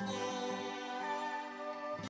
Yeah.